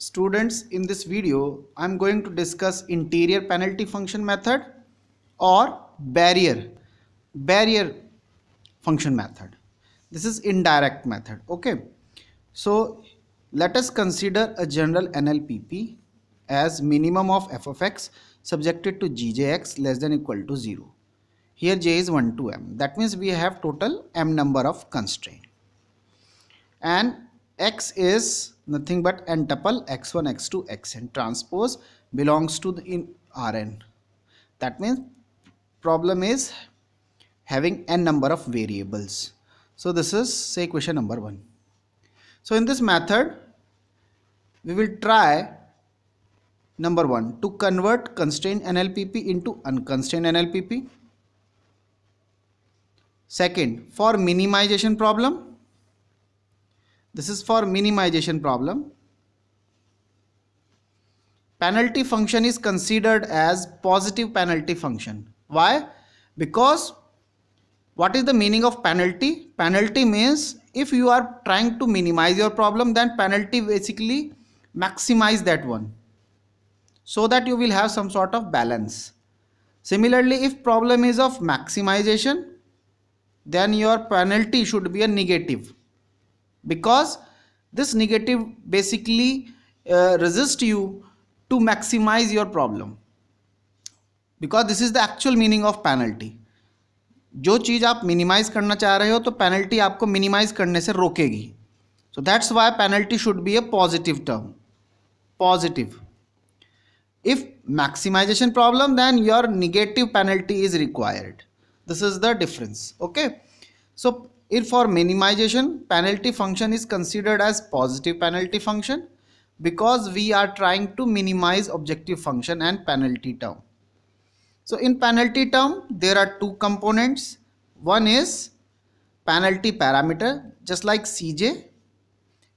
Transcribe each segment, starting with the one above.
students in this video I'm going to discuss interior penalty function method or barrier. Barrier function method. This is indirect method okay? So let us consider a general NLPP as minimum of f of x subjected to gjx less than equal to 0 here j is 1 to m. That means we have total m number of constraint. And x is nothing but n tuple x1 x2 xn transpose belongs to the in rn. That means problem is having n number of variables. So this is say question number 1 so in this method we will try number 1 to convert constrained NLPP into unconstrained NLPP second for minimization problem this is for minimization problem. Penalty function is considered as positive penalty function. Why? Because what is the meaning of penalty? Penalty means if you are trying to minimize your problem then penalty basically maximize that one so that you will have some sort of balance. Similarly, if problem is of maximization then your penalty should be a negative because this negative basically uh, resist you to maximize your problem. Because this is the actual meaning of penalty. जो चीज़ आप minimise करना चाह रहे हो तो penalty आपको minimise करने से रोकेगी। So that's why penalty should be a positive term positive if maximization problem then your negative penalty is required this is the difference okay so if for minimization, penalty function is considered as positive penalty function because we are trying to minimize objective function and penalty term. So in penalty term, there are two components. One is penalty parameter just like Cj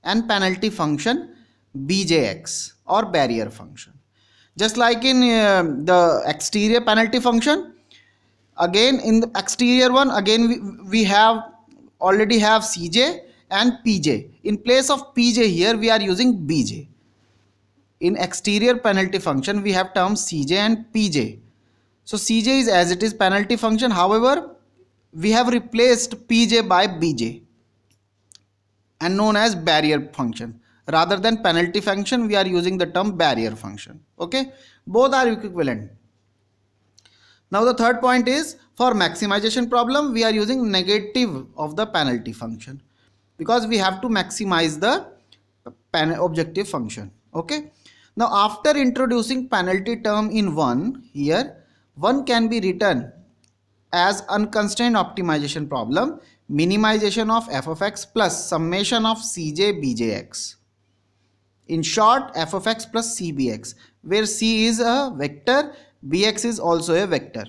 and penalty function Bjx or barrier function. Just like in uh, the exterior penalty function, again in the exterior one, again we, we have already have Cj and Pj. In place of Pj here we are using Bj. In exterior penalty function we have terms Cj and Pj. So Cj is as it is penalty function however we have replaced Pj by Bj and known as barrier function. Rather than penalty function we are using the term barrier function. Okay. Both are equivalent. Now the third point is for maximization problem we are using negative of the penalty function because we have to maximize the objective function. Okay. Now after introducing penalty term in 1 here 1 can be written as unconstrained optimization problem minimization of f of x plus summation of cj bjx. In short f of x plus cbx where c is a vector bx is also a vector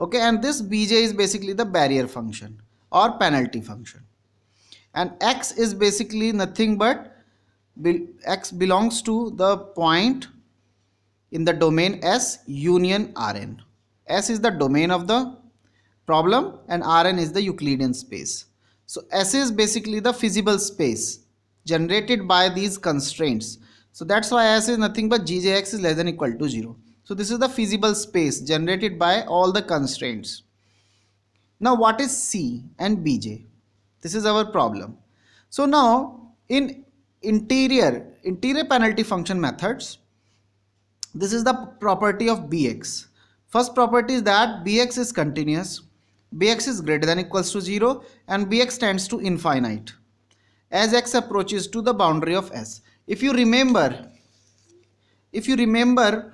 okay and this bj is basically the barrier function or penalty function. And x is basically nothing but x belongs to the point in the domain s union rn. S is the domain of the problem and rn is the euclidean space. So s is basically the feasible space generated by these constraints. So that's why s is nothing but gjx is less than equal to 0 so this is the feasible space generated by all the constraints. Now what is c and bj this is our problem. So now in interior interior penalty function methods this is the property of bx first property is that bx is continuous. Bx is greater than equals to 0 and bx tends to infinite as x approaches to the boundary of s. If you remember if you remember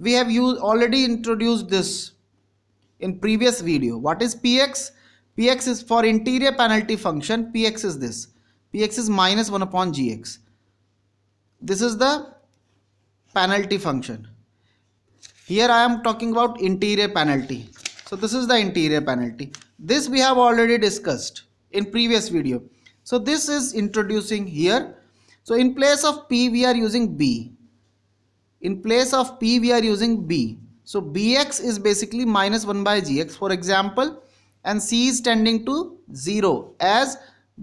we have used already introduced this in previous video. What is px? px is for interior penalty function. px is this. px is minus 1 upon gx. This is the penalty function. Here i am talking about interior penalty. So this is the interior penalty. This we have already discussed in previous video. So this is introducing here. So in place of p we are using b in place of p we are using b. So bx is basically minus 1 by gx for example and c is tending to 0 as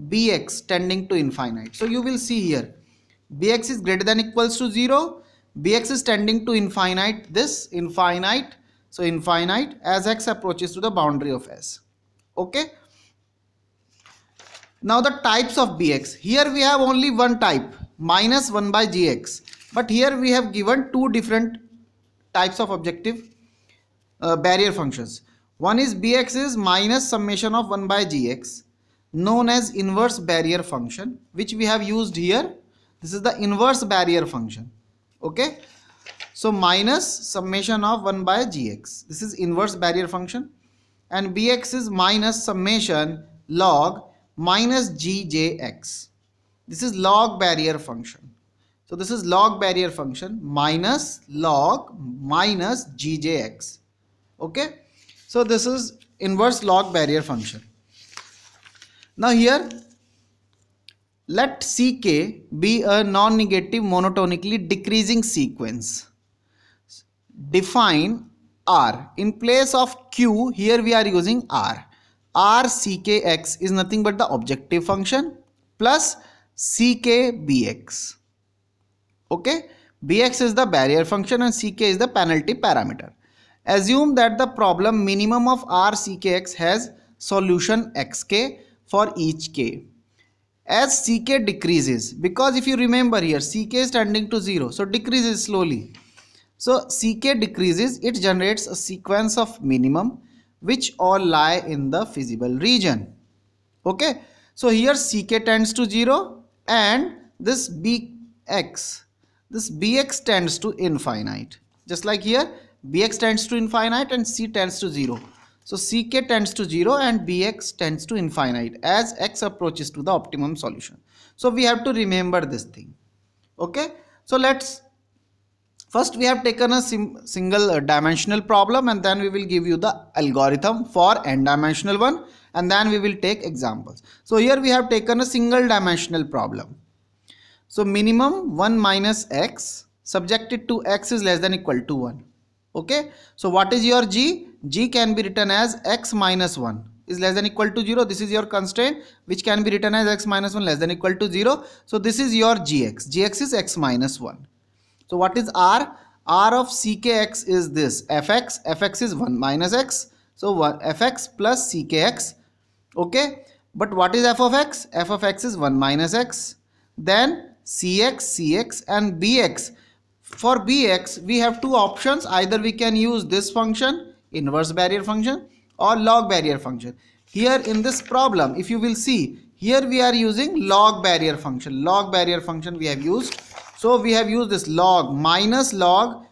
bx tending to infinite. So you will see here bx is greater than equals to 0 bx is tending to infinite this infinite so infinite as x approaches to the boundary of s. Okay? Now the types of bx here we have only one type minus 1 by gx but here we have given two different types of objective uh, barrier functions. One is bx is minus summation of 1 by gx known as inverse barrier function which we have used here. This is the inverse barrier function okay? So minus summation of 1 by gx this is inverse barrier function. And bx is minus summation log minus gjx this is log barrier function so this is log barrier function minus log minus gjx. Okay? So this is inverse log barrier function. Now here let ck be a non-negative monotonically decreasing sequence. Define r. In place of q here we are using r. R ckx is nothing but the objective function plus ck bx okay? Bx is the barrier function and ck is the penalty parameter. Assume that the problem minimum of r ckx has solution xk for each k. As ck decreases because if you remember here ck is tending to 0 so decreases slowly. So ck decreases it generates a sequence of minimum which all lie in the feasible region. Okay? So here ck tends to 0 and this bx this bx tends to infinite just like here bx tends to infinite and c tends to 0 so ck tends to 0 and bx tends to infinite as x approaches to the optimum solution. So we have to remember this thing. Okay. So let's first we have taken a single uh, dimensional problem and then we will give you the algorithm for n dimensional one and then we will take examples. So here we have taken a single dimensional problem. So minimum 1 minus x subjected to x is less than equal to 1 okay? So what is your g? G can be written as x minus 1 is less than equal to 0 this is your constraint which can be written as x minus 1 less than equal to 0 so this is your gx gx is x minus 1 so what is r? R of ckx is this. Fx fx is 1 minus x. So fx plus ckx okay? But what is f of x? F of x is 1 minus x. Then cx cx and bx for bx we have two options. Either we can use this function inverse barrier function or log barrier function. Here in this problem if you will see here we are using log barrier function. Log barrier function we have used. So we have used this log minus log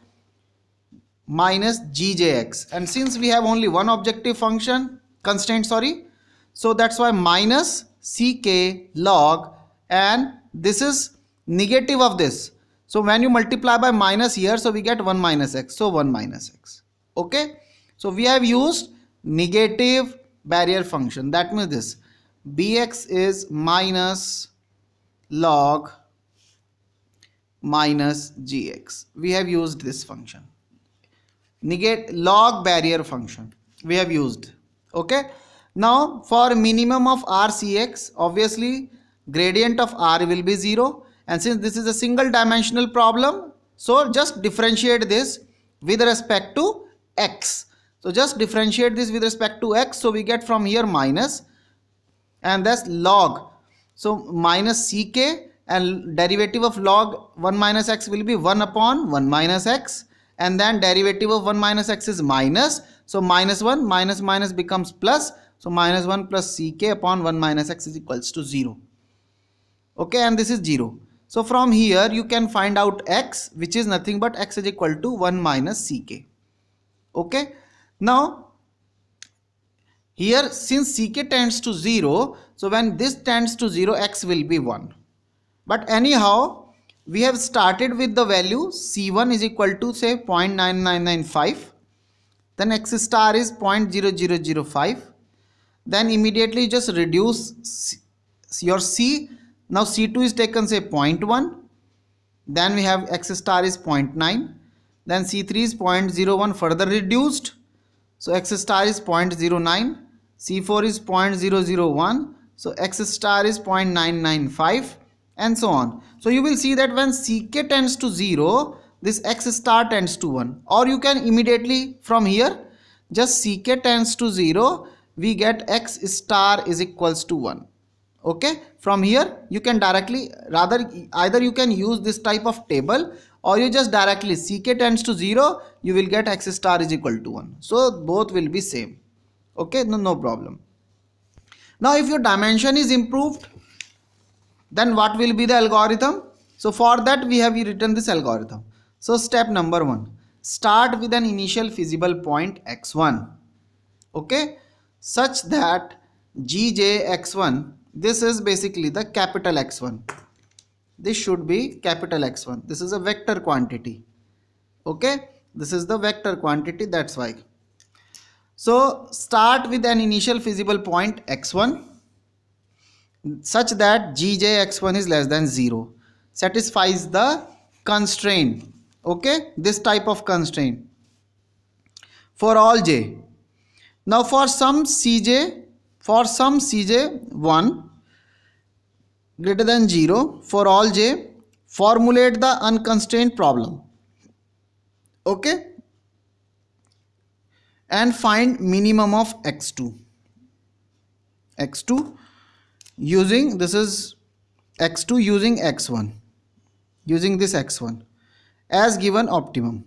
minus gjx and since we have only one objective function constraint sorry so that's why minus ck log and this is negative of this so when you multiply by minus here, so we get 1 minus x. So 1 minus x. Okay. So we have used negative barrier function. That means this bx is minus log minus gx. We have used this function. Negate log barrier function. We have used. Okay. Now for minimum of RCX, obviously gradient of R will be 0 and since this is a single dimensional problem so just differentiate this with respect to x. So just differentiate this with respect to x so we get from here minus and that's log. So minus ck and derivative of log 1 minus x will be 1 upon 1 minus x and then derivative of 1 minus x is minus. So minus 1 minus minus becomes plus. So minus 1 plus ck upon 1 minus x is equals to 0 okay and this is 0 so from here you can find out x which is nothing but x is equal to 1 minus ck. Okay. Now here since ck tends to 0 so when this tends to 0 x will be 1. But anyhow we have started with the value c1 is equal to say 0.9995 then x star is 0.0005 then immediately just reduce your c now C2 is taken say 0.1. Then we have X star is 0.9. Then C3 is 0.01 further reduced. So X star is 0.09. C4 is 0.001. So X star is 0.995 and so on. So you will see that when ck tends to 0 this x star tends to 1 or you can immediately from here just ck tends to 0 we get x star is equals to 1 okay? From here you can directly rather either you can use this type of table or you just directly ck tends to 0 you will get x star is equal to 1 so both will be same. Okay? No, no problem. Now if your dimension is improved then what will be the algorithm? So for that we have written this algorithm. So step number one. Start with an initial feasible point x1 okay? Such that gjx1 this is basically the capital x1 this should be capital x1 this is a vector quantity. Okay? This is the vector quantity that's why. So start with an initial feasible point x1 such that gjx1 is less than 0 satisfies the constraint. Okay? This type of constraint. For all j. Now for some cj for some cj 1 greater than 0 for all j formulate the unconstrained problem. Okay? And find minimum of x2 x2 using this is x2 using x1 using this x1 as given optimum.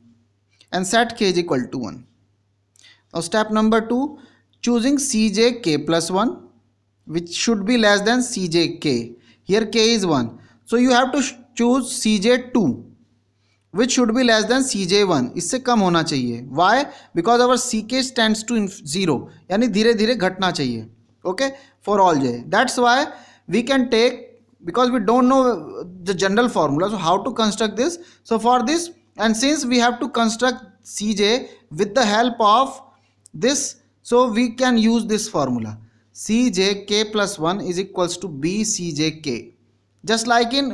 And set k is equal to 1 now step number 2 choosing cj k plus 1 which should be less than cj k here k is 1 so you have to choose cj 2 which should be less than cj1 इससे कम होना चाहिए why because our ck stands to 0 यानी धीरे धीरे घटना चाहिए okay for all j that's why we can take because we don't know the general formula so how to construct this so for this and since we have to construct cj with the help of this so we can use this formula cjk plus 1 is equals to bcjk just like in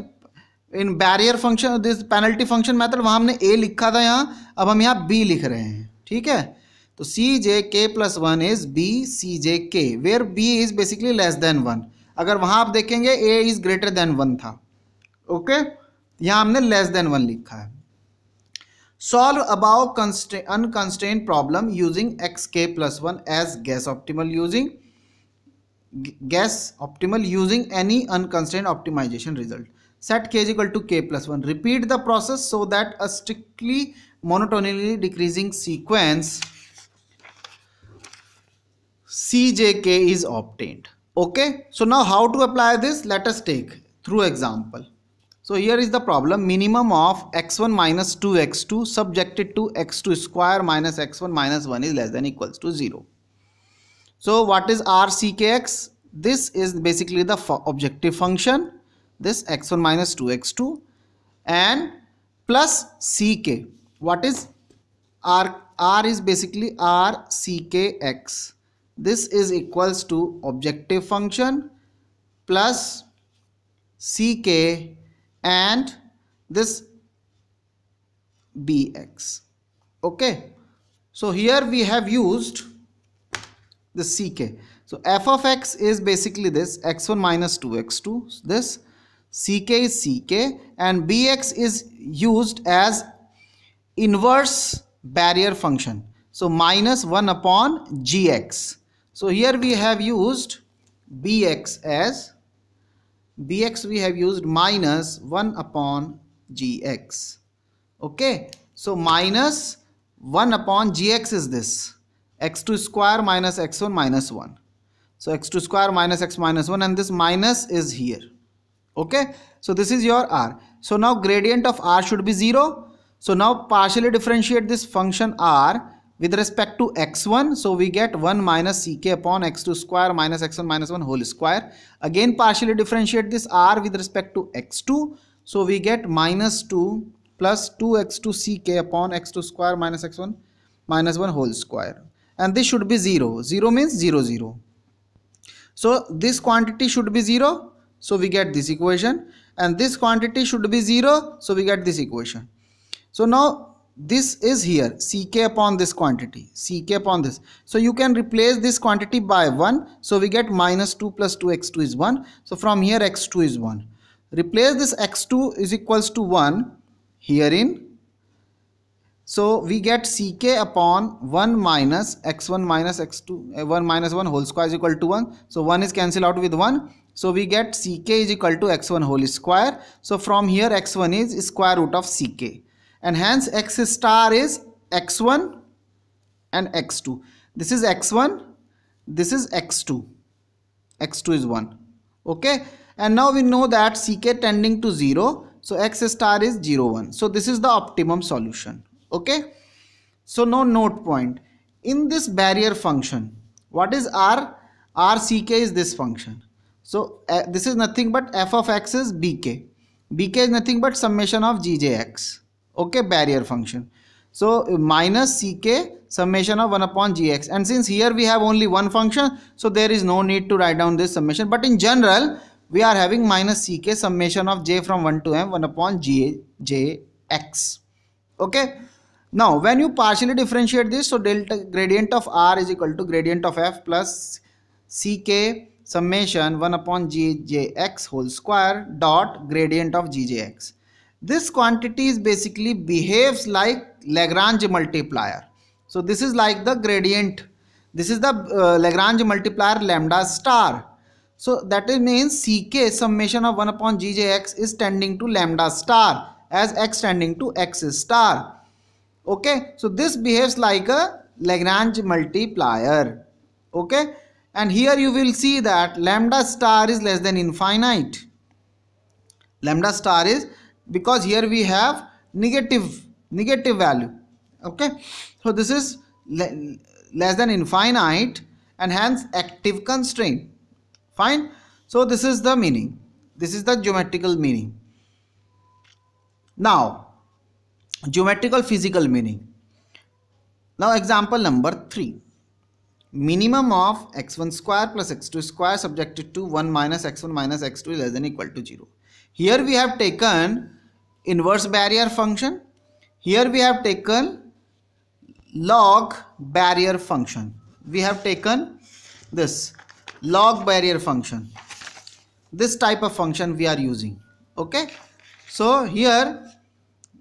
in in barrier function this penalty function method वहाँ हमने ए लिखा था यहाँ, अब हम यहाँ B लिख रहे हैं, ठीक है? तो c j k plus one is b c j k where b is basically less than one अगर वहाँ आप देखेंगे a is greater than one था ओके यहाँ हमने लेस देन वन लिखा है। Solve about unconstrained problem using x k plus one as guess optimal using guess optimal using any unconstrained optimization result. Set k is equal to k plus 1. Repeat the process so that a strictly monotonically decreasing sequence CJK is obtained. Okay. So now how to apply this? Let us take through example. So here is the problem minimum of x1 minus 2x2 subjected to x2 square minus x1 minus 1 is less than equals to 0 so what is rckx this is basically the objective function. This x1 minus 2x2 and plus ck what is r r is basically RCKX. this is equals to objective function plus ck and this bx okay. So here we have used the ck. So f of x is basically this x1 minus 2x2 this ck is ck and bx is used as inverse barrier function. So minus 1 upon gx. So here we have used bx as bx we have used minus 1 upon gx. Okay? So minus 1 upon gx is this x2 square minus x1 minus 1 so x2 square minus x minus 1 and this minus is here. Okay? So this is your r. So now gradient of r should be 0 so now partially differentiate this function r with respect to x1 so we get 1 minus ck upon x2 square minus x1 minus 1 whole square. Again partially differentiate this r with respect to x2 so we get minus 2 plus 2x2 ck upon x2 square minus x1 minus 1 whole square and this should be 0 0 means 0 0 so this quantity should be 0 so we get this equation. And this quantity should be 0 so we get this equation. So now this is here ck upon this quantity. Ck upon this. So you can replace this quantity by 1 so we get minus 2 plus 2 x2 is 1 so from here x2 is 1 replace this x2 is equals to 1 herein so we get ck upon 1 minus x1 minus x2 uh, 1 minus 1 whole square is equal to 1 so 1 is cancelled out with 1 so we get ck is equal to x1 whole square. So from here x1 is square root of ck. And hence x star is x1 and x2 this is x1 this is x2 x2 is 1 okay? And now we know that ck tending to 0 so x star is 0 1 so this is the optimum solution okay? So no note point. In this barrier function what is r? R ck is this function. So uh, this is nothing but f of x is bk bk is nothing but summation of gjx okay barrier function. So minus ck summation of 1 upon gx and since here we have only one function so there is no need to write down this summation. But in general we are having minus ck summation of j from 1 to m 1 upon g jx okay now, when you partially differentiate this, so delta gradient of R is equal to gradient of F plus Ck summation 1 upon Gjx whole square dot gradient of Gjx. This quantity is basically behaves like Lagrange multiplier. So this is like the gradient. This is the uh, Lagrange multiplier lambda star. So that means Ck summation of 1 upon Gjx is tending to lambda star as x tending to x star okay? So this behaves like a Lagrange multiplier. Okay? And here you will see that lambda star is less than infinite. Lambda star is because here we have negative negative value. Okay? So this is le less than infinite and hence active constraint. Fine? So this is the meaning. This is the geometrical meaning. Now geometrical physical meaning. Now example number 3 minimum of x1 square plus x2 square subjected to 1 minus x1 minus x2 is less than equal to 0 here we have taken inverse barrier function. Here we have taken log barrier function. We have taken this log barrier function. This type of function we are using. Okay? So here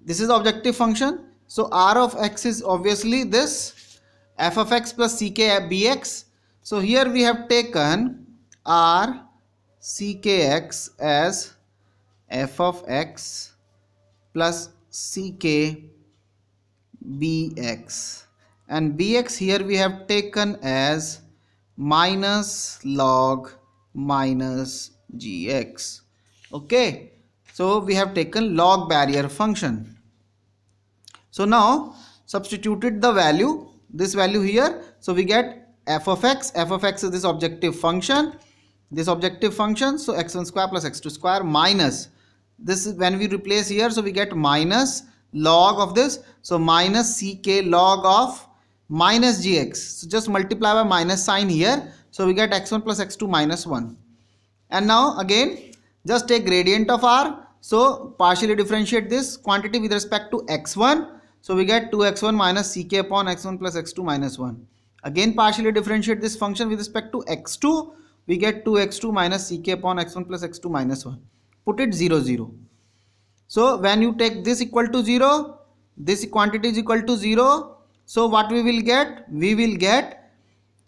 this is the objective function. So r of x is obviously this. F of x plus ck bx so here we have taken r ckx as f of x plus ck bx and bx here we have taken as minus log minus gx okay so we have taken log barrier function so now substituted the value, this value here. So we get f of x, f of x is this objective function, this objective function. So x1 square plus x2 square minus, this is when we replace here. So we get minus log of this. So minus ck log of minus gx. So just multiply by minus sign here. So we get x1 plus x2 minus 1. And now again just take gradient of r. So partially differentiate this quantity with respect to x1 so we get 2x1 minus ck upon x1 plus x2 minus 1. Again partially differentiate this function with respect to x2. We get 2x2 minus ck upon x1 plus x2 minus 1. Put it 0 0. So when you take this equal to 0, this quantity is equal to 0. So what we will get? We will get,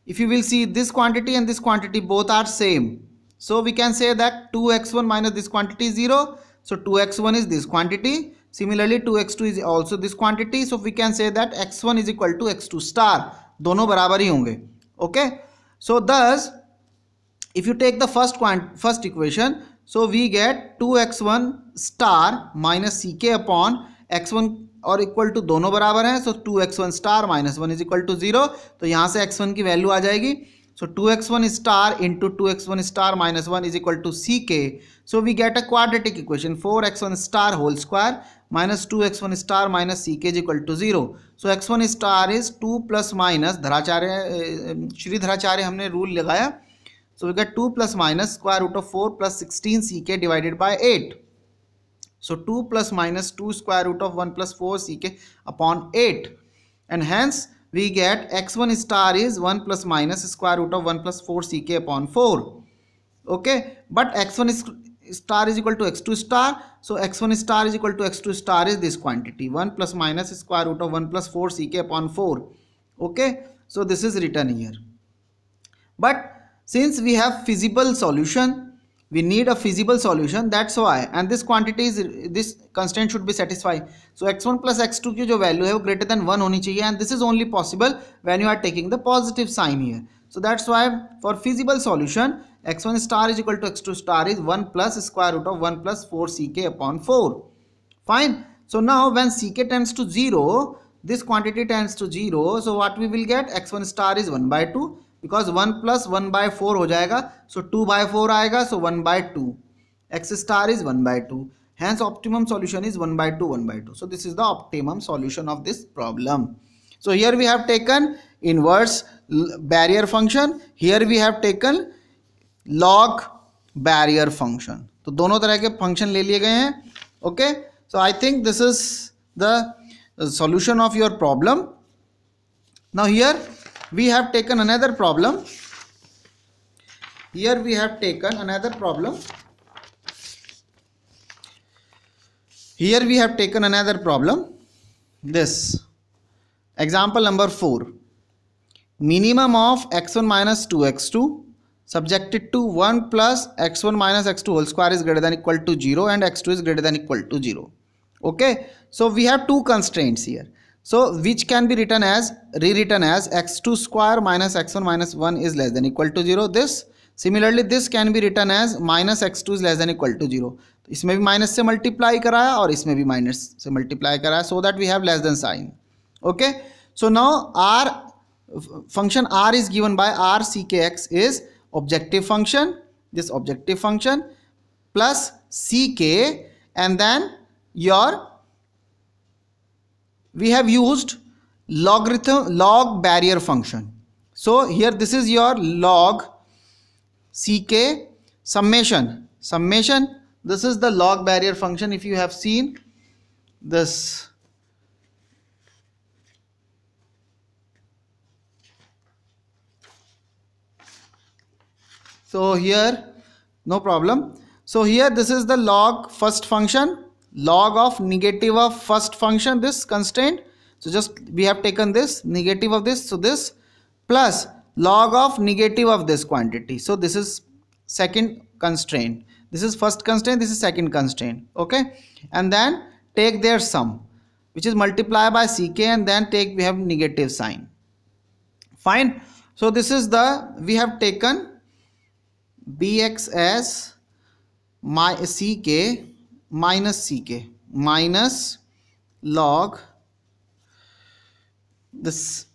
if you will see this quantity and this quantity both are same. So we can say that 2x1 minus this quantity is 0. So 2x1 is this quantity Similarly 2x2 is also this quantity. So we can say that x1 is equal to x2 star. दोनों बराबर ही होंगे. Okay. So thus if you take the first quant first equation so we get 2x1 star minus ck upon x1 और equal to दोनों बराबर हैं so two x one star minus one is equal to zero तो यहाँ से x one की value आ जाएगी so two x one star into two x one star minus one is equal to c k so we get a quadratic equation four x one star whole square minus two x one star minus c k is equal to zero so x one star is two plus minus Dharacharya Shridharacharya हमने rule लगाया। So we get two plus minus square root of four plus sixteen c k divided by eight so two plus minus two square root of one plus four c k upon eight and hence we get x1 star is 1 plus minus square root of 1 plus 4 ck upon 4 okay? But x1 is star is equal to x2 star. So x1 star is equal to x2 star is this quantity. 1 plus minus square root of 1 plus 4 ck upon 4 okay? So this is written here. But since we have feasible solution we need a feasible solution that's why and this quantity is this constraint should be satisfied so x1 plus x2 की जो value है वो greater than 1 होनी चाहिए and this is only possible when you are taking the positive sign here so that's why for feasible solution x1 star is equal to x2 star is 1 plus square root of 1 plus 4 ck upon 4 fine so now when ck tends to 0 this quantity tends to 0 so what we will get x1 star is 1 by 2 because one plus one by four हो जाएगा so two by four आएगा so one by two x star is one by two hence optimum solution is one by two one by two so this is the optimum solution of this problem so here we have taken inverse barrier function here we have taken log barrier function तो दोनों तरह के function ले लिए गए हैं okay so I think this is the solution of your problem now here we have taken another problem. Here we have taken another problem. Here we have taken another problem. This. Example number 4 minimum of x1 minus 2x2 subjected to 1 plus x1 minus x2 whole square is greater than equal to 0 and x2 is greater than equal to 0 okay? So we have two constraints here so which can be written as rewritten as x2 square minus x1 minus 1 is less than equal to 0. This similarly this can be written as minus x2 is less than equal to 0. तो इसमें भी minus से multiply कराया और इसमें भी minus से multiply कराया so that we have less than sign okay so now are function r is given by r ckx is objective function this objective function plus ck and then your we have used logarithm log barrier function. So here this is your log ck summation. Summation this is the log barrier function. If you have seen this so here no problem. So here this is the log first function log of negative of first function this constraint. So just we have taken this negative of this so this plus log of negative of this quantity. So this is second constraint. This is first constraint this is second constraint okay? And then take their sum which is multiply by ck and then take we have negative sign. Fine. So this is the we have taken bx as my ck minus ck minus log this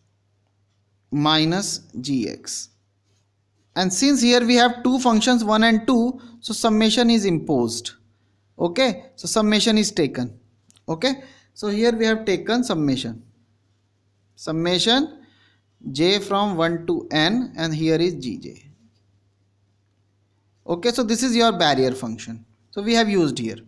minus gx and since here we have two functions 1 and 2 so summation is imposed. Okay? So summation is taken. Okay? So here we have taken summation. Summation j from 1 to n and here is gj okay? So this is your barrier function. So we have used here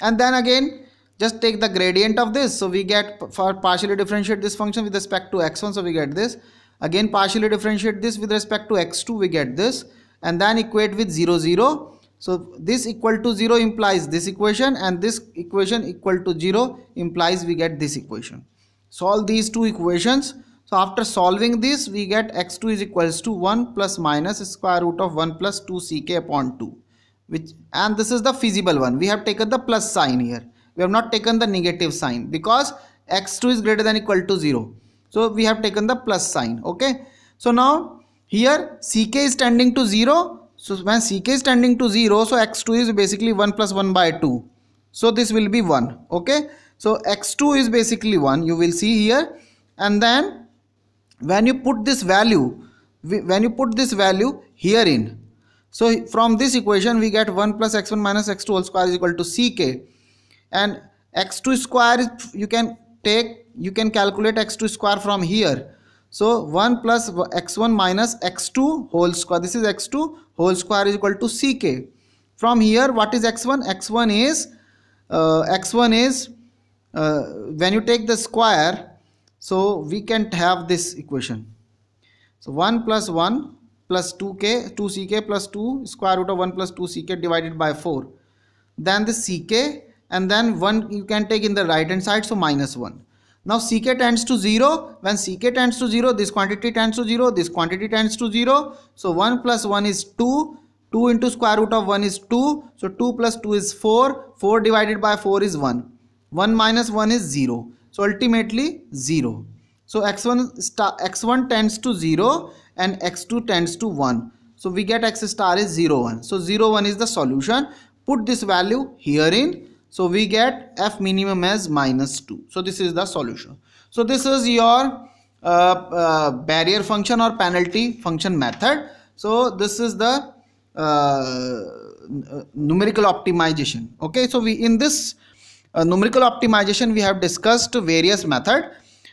and then again just take the gradient of this. So we get for partially differentiate this function with respect to x1 so we get this. Again partially differentiate this with respect to x2 we get this. And then equate with 0 0 so this equal to 0 implies this equation and this equation equal to 0 implies we get this equation. Solve these two equations. So after solving this we get x2 is equals to 1 plus minus square root of 1 plus 2 ck upon 2 which and this is the feasible one. We have taken the plus sign here. We have not taken the negative sign because x2 is greater than equal to 0 so we have taken the plus sign okay? So now here ck is tending to 0 so when ck is tending to 0 so x2 is basically 1 plus 1 by 2 so this will be 1 okay? So x2 is basically 1 you will see here. And then when you put this value when you put this value here in so from this equation we get 1 plus x1 minus x2 whole square is equal to ck and x2 square you can take you can calculate x2 square from here. So 1 plus x1 minus x2 whole square this is x2 whole square is equal to ck. From here what is x1? x1 is uh, x1 is uh, when you take the square so we can have this equation. So 1 plus 1 plus 2k 2ck plus 2 square root of 1 plus 2ck divided by 4 then the ck and then 1 you can take in the right hand side so minus 1 now ck tends to 0 when ck tends to 0 this quantity tends to 0 this quantity tends to 0 so 1 plus 1 is 2 2 into square root of 1 is 2 so 2 plus 2 is 4 4 divided by 4 is 1 1 minus 1 is 0 so ultimately 0 so x1 star x1 tends to 0 and x2 tends to 1 so we get x star is 0 1 so 0 1 is the solution put this value here in so we get f minimum as minus 2. So this is the solution. So this is your uh, uh, barrier function or penalty function method. So this is the uh, numerical optimization. Okay, so we in this uh, numerical optimization we have discussed various method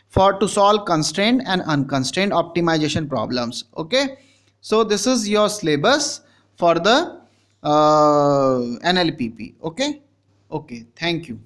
for to solve constrained and unconstrained optimization problems. Okay, so this is your syllabus for the uh, NLPP. Okay. Okay, thank you.